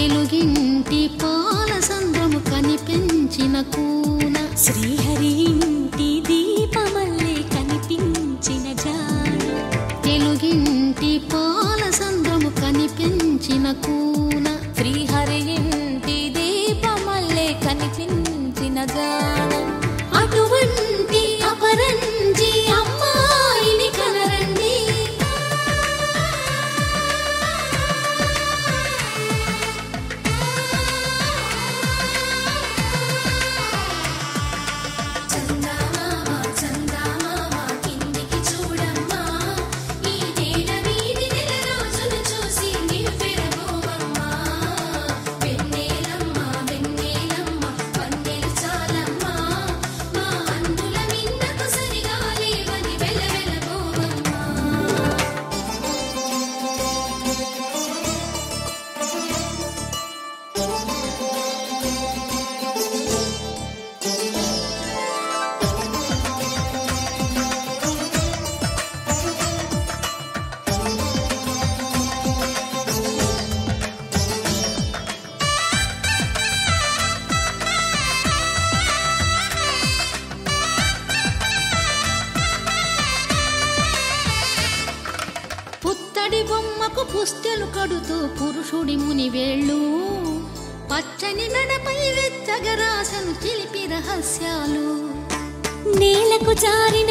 తెలుగింటి పాల సంద్రము కనిపించిన కూన. శ్రీహరి ఇంటి దీపమల్లే కనిపించిన జాడు తెలుగింటి పాల సంద్రము కనిపించిన కూన. పుత్తడి బొమ్మకు పుస్తెలు కడుతూ పురుషుడి ముని వేళ్ళు. పచ్చని మెడపై వెచ్చగరాసను చిలిపి రహస్యాలు. నేలకు జారిన